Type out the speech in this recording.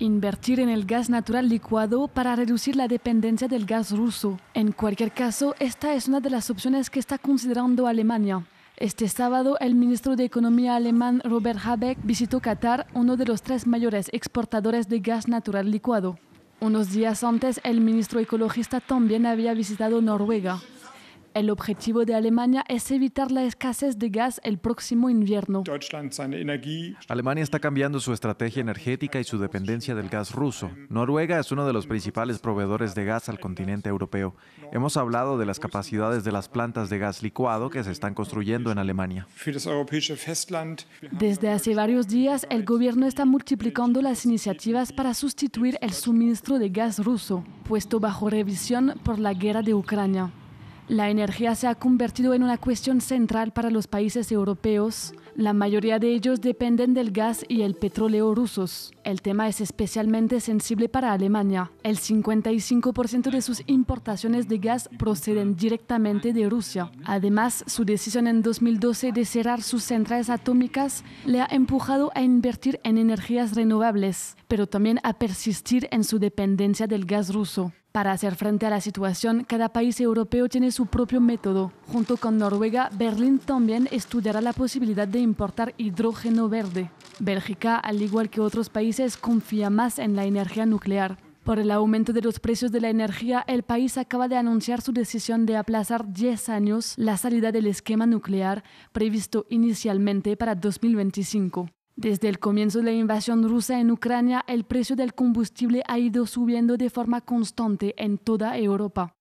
Invertir en el gas natural licuado para reducir la dependencia del gas ruso. En cualquier caso, esta es una de las opciones que está considerando Alemania. Este sábado, el ministro de Economía alemán Robert Habeck visitó Qatar, uno de los tres mayores exportadores de gas natural licuado. Unos días antes, el ministro ecologista también había visitado Noruega. El objetivo de Alemania es evitar la escasez de gas el próximo invierno. Alemania está cambiando su estrategia energética y su dependencia del gas ruso. Noruega es uno de los principales proveedores de gas al continente europeo. Hemos hablado de las capacidades de las plantas de gas licuado que se están construyendo en Alemania. Desde hace varios días, el gobierno está multiplicando las iniciativas para sustituir el suministro de gas ruso, puesto bajo revisión por la guerra de Ucrania. La energía se ha convertido en una cuestión central para los países europeos. La mayoría de ellos dependen del gas y el petróleo rusos. El tema es especialmente sensible para Alemania. El 55% de sus importaciones de gas proceden directamente de Rusia. Además, su decisión en 2012 de cerrar sus centrales atómicas le ha empujado a invertir en energías renovables, pero también a persistir en su dependencia del gas ruso. Para hacer frente a la situación, cada país europeo tiene su propio método. Junto con Noruega, Berlín también estudiará la posibilidad de importar hidrógeno verde. Bélgica, al igual que otros países, confía más en la energía nuclear. Por el aumento de los precios de la energía, el país acaba de anunciar su decisión de aplazar 10 años la salida del esquema nuclear previsto inicialmente para 2025. Desde el comienzo de la invasión rusa en Ucrania, el precio del combustible ha ido subiendo de forma constante en toda Europa.